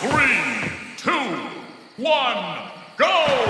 Three, two, one, go!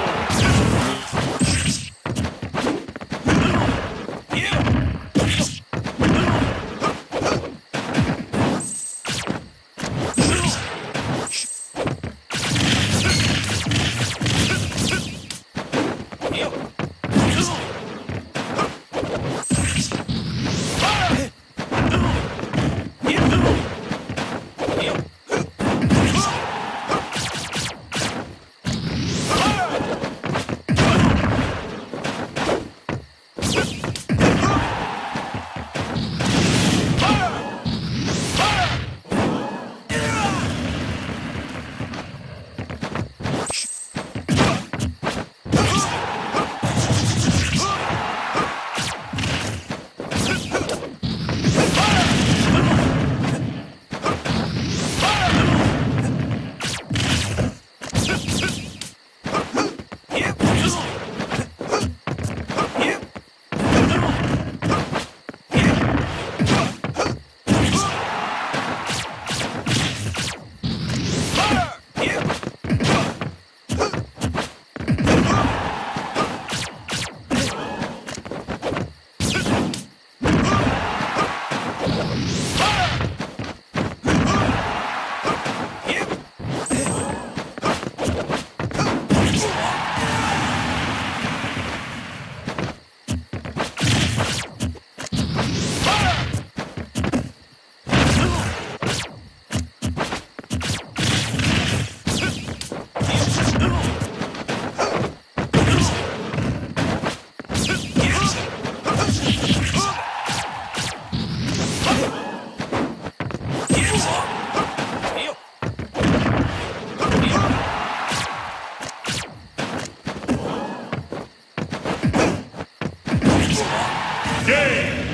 Game!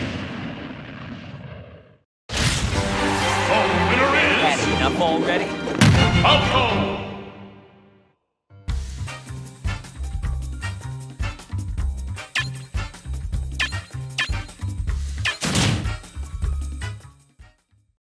The winner is Had enough already? Falco!